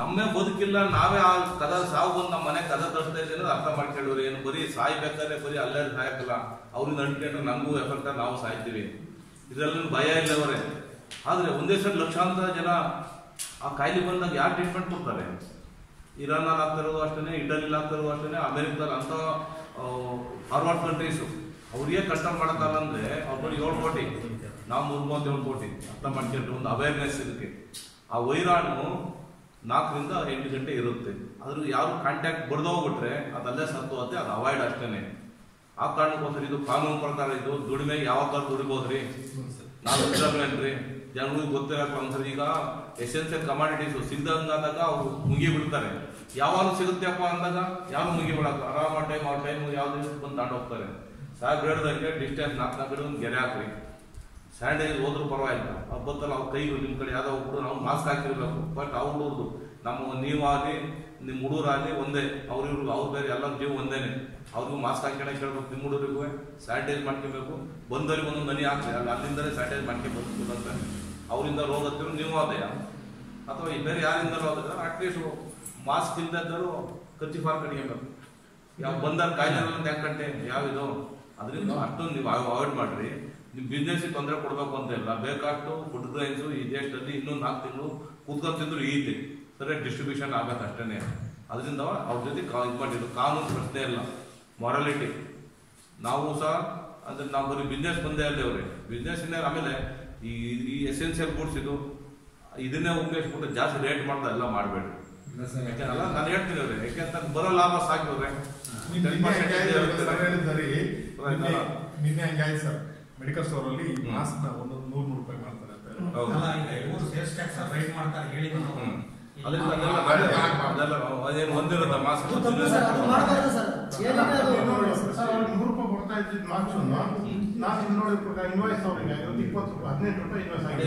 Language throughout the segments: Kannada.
ನಮ್ಮೇ ಬದುಕಿಲ್ಲ, ನಾವೇ ಆ ಕದ, ಸಾವು ಬಂದು ನಮ್ಮ ಮನೆ ಕದ ತರ್ಸ್ತಾ ಇದ್ದೀವಿ ಅನ್ನೋದು ಅರ್ಥ ಮಾಡ್ಕೊಳ್ಳೋರು ಏನು ಬರೀ ಸಾಯ್ಬೇಕಾದ್ರೆ ಬರೀ ಅಲ್ಲೇ ಸಾಯಕ್ಕಲ್ಲ. ಅವ್ರಿಂದ ಅಂಟ್ಕೊಂಡ್ರೆ ನಮಗೂ ಎಫೆಕ್ಟ್ ನಾವು ಸಾಯ್ತೀವಿ. ಇದರಲ್ಲಿ ಭಯ ಇಲ್ಲ ಅವರೇ ಆದರೆ ಒಂದೇ ಸಲ ಲಕ್ಷಾಂತರ ಜನ ಆ ಕಾಯಿಲೆ ಬಂದಾಗ ಯಾರು ಟ್ರೀಟ್ಮೆಂಟ್ ಕೊಡ್ತಾರೆ? ಇರಾನಲ್ಲಿ ಆಗ್ತಿರೋದು ಅಷ್ಟೇ ಇಟಲಿಲಿ ಆಗ್ತಿರೋದು ಅಷ್ಟೇ ಅಮೆರಿಕದಲ್ಲಿ ಅಂಥ ಫಾರ್ವರ್ಡ್ ಕಂಟ್ರೀಸು ಅವ್ರಿಗೆ ಕಷ್ಟ ಮಾಡೋಕ್ಕಲ್ಲ ಅಂದರೆ ಅವ್ರು ಏಳು ಕೋಟಿ, ನಾವು ಮೂರು ಮೂವತ್ತೇಳು ಕೋಟಿ. ಅರ್ಥ ಮಾಡ್ಕೊಂಡು ಒಂದು ಅವೇರ್ನೆಸ್ ಇದಕ್ಕೆ. ಆ ವೈರಾಣು ನಾಲ್ಕರಿಂದ ಎಂಟು ಗಂಟೆ ಇರುತ್ತೆ. ಅದ್ರ ಯಾರು ಕಾಂಟ್ಯಾಕ್ಟ್ ಬಡ್ದೋಗ್ಬಿಟ್ರೆ ಅದಲ್ಲೇ ಸತ್ತು ಹೋಗುತ್ತೆ ಅದು ಅವಾಯ್ಡ್ ಅಷ್ಟೇ ಆ ಕಾರಣಕ್ಕೋಸ್ಕರ ಇದು ಕಾನೂನು ಪ್ರಕಾರ ಇದು ದುಡಿಮೆ, ಯಾವ ದುಡಿಬೋದು ದುಡಿಬೋದ್ರಿ? ನಾವು ಇದ್ರಾಗ್ಲೇನ್ರಿ ಜನಗಳಿಗೆ ಗೊತ್ತಿರಪ್ಪ ಒಂದ್ಸರಿ ಈಗ ಎಸೆನ್ಸಿಯಲ್ ಕಮಾಡಿಟೀಸ್ ಸಿಗ್ದಂಗಾದಾಗ ಅವ್ರು ಮುಗಿ ಬಿಡ್ತಾರೆ ಯಾವಾಗ ಸಿಗುತ್ತೆಪ್ಪ ಅಂದಾಗ ಯಾರು ಮುಗಿ ಆರಾಮ ಟೈಮ್, ಆ ಟೈಮ್ ಯಾವ್ದು ಬಂದು ತಾಂಡ್ ಹೋಗ್ತಾರೆ. ಸಾಹೇಬ್ ಡಿಸ್ಟೆನ್ಸ್ ನಾಲ್ಕು ನಾಲ್ಕು ಒಂದು ಗೆರೆ ಹಾಕ್ರಿ. ಸ್ಯಾನಿಟೈಸ್ ಹೋದ್ರೂ ಪರವಾಗಿಲ್ಲ. ಅವ್ರು ಗೊತ್ತಲ್ಲ ಅವ್ರ ಕೈ ನಿಮ್ಮ ಕಡೆ ಯಾವ್ದೋ ಹುಡುಗರು ನಾವು ಮಾಸ್ಕ್ ಹಾಕಿರ್ಬೇಕು. ಬಟ್ ಅವ್ರು ಹುಡುಗರು ನಮ್ಮ ನೀವಾಗಲಿ ನಿಮ್ಮ ಹುಡುಗರಾಗಲಿ ಒಂದೇ. ಅವ್ರ ಅವ್ರ ಬೇರೆ ಎಲ್ಲ ಜೀವ ಒಂದೇನೆ. ಅವ್ರಿಗೂ ಮಾಸ್ಕ್ ಹಾಕ್ಯಣಕ್ಕೆ ಕೇಳ್ಬೇಕು. ನಿಮ್ಮ ಹುಡುಗರಿಗೂ ಸ್ಯಾನಿಟೈಸ್ ಮಾಡ್ಕೋಬೇಕು. ಬಂದವರಿಗೆ ಒಂದು ಮನಿ ಹಾಕಿ ಅಲ್ಲಿ ಅಲ್ಲಿಂದಲೇ ಸ್ಯಾನಿಟೈಸ್ ಮಾಡ್ಕೋಬೇಕು ಅಂತ. ಅವರಿಂದ ರೋಗ ನೀವು ಅದೇ. ಅಥವಾ ಬೇರೆ ಯಾರಿಂದಲೂ ಆದ್ರೆ ಅಟ್ಲೀಸ್ಟ್ ಮಾಸ್ಕ್ ಇಲ್ಲದಿದ್ದರೂ ಕಚ್ಚಿ ಫಾರ್ ಕಡಿಗೆಬೇಕು ಯಾವ ಬಂದಾಗ ಕಾಯ್ದೆ ಅಂತ ಕಟ್ಟೆ ಯಾವಿದು ಅದರಿಂದ ಅಷ್ಟೊಂದು ನೀವು ಅವಾಯ್ಡ್ ಮಾಡ್ರಿ. ನಿಮ್ ಬಿಸ್ನೆಸ್ ತೊಂದರೆ ಕೊಡಬೇಕು ಅಂತ ಇಲ್ಲ ಬೇಕಾಷ್ಟು ಫುಡ್ ಗ್ರೈನ್ಸ್ ಈ ದೇಶದಲ್ಲಿ ಇನ್ನೊಂದು ನಾಲ್ಕು ತಿಂಗಳು ಕೂತ್ಕೊಂಡು ತಿಂದ್ರು ಈತಿ ಸರಿ ಡಿಸ್ಟ್ರಿಬ್ಯೂಷನ್ ಆಗತ್ತೆ ಅಷ್ಟೇ ಅದರಿಂದ ಅವ್ರ ಜೊತೆ ಕಾ- ಇದು ಮಾಡಿದ್ರು ಕಾನೂನು ಪ್ರಶ್ನೆ ಇಲ್ಲ. ಮೊರಾಲಿಟಿ ನಾವು ಸಹ ಅಂದ್ರೆ ನಾವು ಬರೀ ಬಿಸ್ನೆಸ್ ಬಂದೇ ಅಲ್ಲೇವ್ರಿ ಬಿಸ್ನೆಸ್ ಇನ್ನೇ ಆಮೇಲೆ ಈ ಈ ಎಸೆನ್ಷಿಯಲ್ ಫುಡ್ಸ್ ಇದು ಇದನ್ನೇ ಉಪಯೋಗಿಸ್ಬಿಟ್ಟು ಜಾಸ್ತಿ ರೇಟ್ ಮಾಡ್ತಾ ಎಲ್ಲ ಮಾಡಬೇಡ್ರಿ. ಯಾಕೆಲ್ಲ ನಾನು ಹೇಳ್ತೀನಿ ಅವ್ರೆ ಯಾಕೆಂತ ಬರೋ ಲಾಭ ಸಾಕಿವ್ರೆ ನಿನ್ನೆ ಹಂಗಾಯ್ತು ಸರ್. ಮೆಡಿಕಲ್ ಸ್ಟೋರ್ ಅಲ್ಲಿ ಮಾಸ್ಕ್ನ ಒಂದೊಂದು ನೂರ್ ನೂರು ರೂಪಾಯಿ ಮಾಡ್ತಾರೆ ಅಂತ ಮಾಸ್ಕ್ ನೂರು ರೂಪಾಯಿ ಕೊಡ್ತಾ ಇದ್ದಿದ್ದು ಮಾರ್ಕ್ಸ್ ನಾನು ಇಲ್ಲಿ ನೋಡಿ ಇನ್ವಾಯ್ಸ್ ಅವ್ರಿಗೆ ಇವತ್ತು ಇಪ್ಪತ್ತು ರೂಪಾಯಿ ಹದಿನೆಂಟು ರೂಪಾಯಿ ಇನ್ವಾಯ್ಸ್ ಆಗಿದೆ.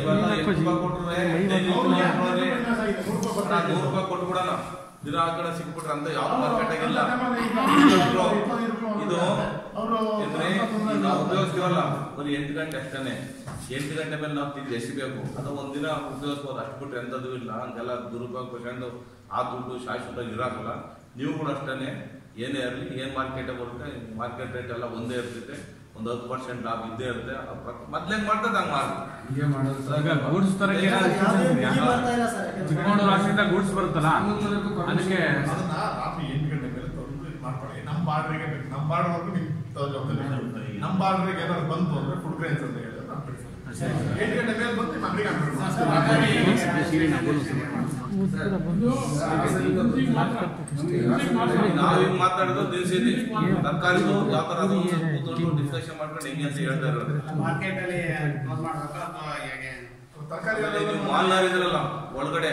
ನೂರು ರೂಪಾಯಿ ಕೊಟ್ಬಿಡೋಣ. ದಿನ ಆ ಕಡೆ ಸಿಕ್ಬಿಟ್ರೆ ಅಂತ ಯಾವ ಮಾರ್ಕೆಟ್ ಇಲ್ಲ ಇದು ನಾವು ಉಪಯೋಗಿಸ್ತೀವಲ್ಲ ಬರೀ ಎಂಟು ಗಂಟೆ ಅಷ್ಟೇ ಎಂಟು ಗಂಟೆ ಮೇಲೆ ನಾವು ತಿಂದು ಎಸಿಬೇಕು ಅದು ಒಂದಿನ ಉಪಯೋಗಿಸ್ಬೋದು ಅಷ್ಟು ಬಿಟ್ರೆ ಎಂಥದ್ದು ಇಲ್ಲ. ಹಂಗೆಲ್ಲ ದುರುಪಯೋಗ ಪಡ್ಕೊಂಡು ಆ ದುಡ್ಡು ಶಾಶ್ವತ ಇರಾಕಲ್ಲ. ನೀವು ಕೂಡ ಅಷ್ಟೇ ಏನೇ ಇರಲಿ ಏನ್ ಮಾರ್ಕೆಟ್ ಬರುತ್ತೆ ಮಾರ್ಕೆಟ್ ರೇಟ್ ಎಲ್ಲ ಒಂದೇ ಇರ್ತೈತೆ. ಒಂದು ಹತ್ತು ಪರ್ಸೆಂಟ್ ಲಾಭ ಇದ್ದೇ ಇರುತ್ತೆ. ಮೊದ್ಲೇ ಮಾಡ್ತದೆ ಹಂಗೆ ಮಾಡಿ ಹೀಗೆ ಮಾಡೋದು ಈಗ ಗೂಡ್ಸ್ ತರಕ್ಕೆ ಚಿಕ್ಕಮಗಳೂರು ರಾಷ್ಟ್ರದಿಂದ ಗೂಡ್ಸ್ ಬರುತ್ತಲ್ಲ? ಅದಕ್ಕೆ ರಾತ್ರಿ ಎಂಟು ಗಂಟೆ ಮೇಲೆ ಮಾಡ್ಕೊಳ್ಳಿ. ನಮ್ಮ ಬಾರ್ಡ್ರಿಗೆ ಬೇಕು. ನಮ್ಮ ಬಾರ್ಡ್ವರೆಗೂ ಜವಾಬ್ದಾರಿ ನಮ್ಮ ಬಾರ್ಡ್ರಿಗೆ ಏನಾದ್ರು ಬಂತು ಅಂದ್ರೆ ಫುಡ್ ಗ್ರೈನ್ಸ್ ಅಂತ ಹೇಳಿದ್ರೆ. ಎಂಟು ಗಂಟೆ ಮೇಲೆ ಬಂದು ನಿಮ್ಮ ಅಂಗಡಿಗೆ ನಾವು ಈಗ ಮಾತಾಡೋದು ದಿನಸಿದಿ ತರಕಾರಿದು ಯಾವ ತರ ಡಿಸ್ಕಷನ್ ಮಾಡ್ಕೊಂಡು ಹೆಂಗೆ ಅಂತ ಹೇಳ್ತಾ ಇರೋದು. ಮಾರ್ಕೆಟ್ ಅಲ್ಲಿ ಕ್ಲೋಸ್ ಮಾಡ್ಬೇಕಾ ಅಥವಾ ತರಕಾರಿ ಮಾಲ್ ಇದ್ರಲ್ಲ ಒಳಗಡೆ